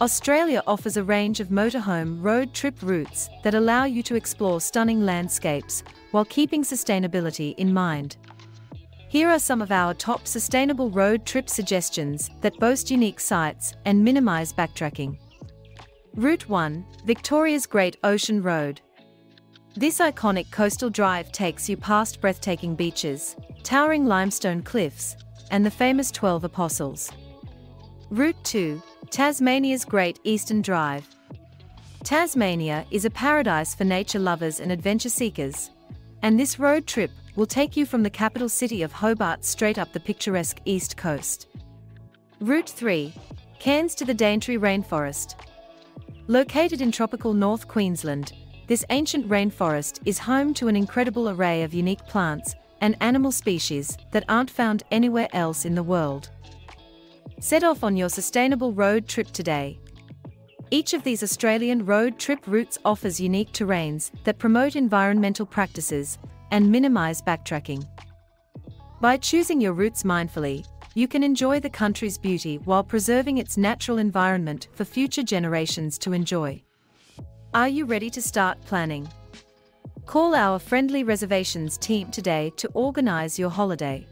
Australia offers a range of motorhome road trip routes that allow you to explore stunning landscapes while keeping sustainability in mind. Here are some of our top sustainable road trip suggestions that boast unique sights and minimize backtracking. Route 1 Victoria's Great Ocean Road. This iconic coastal drive takes you past breathtaking beaches, towering limestone cliffs, and the famous 12 Apostles. Route 2 Tasmania's Great Eastern Drive. Tasmania is a paradise for nature lovers and adventure seekers, and this road trip will take you from the capital city of Hobart straight up the picturesque east coast. Route 3 Cairns to the Daintree Rainforest. Located in tropical North Queensland, this ancient rainforest is home to an incredible array of unique plants and animal species that aren't found anywhere else in the world. Set off on your sustainable road trip today. Each of these Australian road trip routes offers unique terrains that promote environmental practices and minimize backtracking. By choosing your routes mindfully, you can enjoy the country's beauty while preserving its natural environment for future generations to enjoy. Are you ready to start planning? Call our friendly reservations team today to organize your holiday.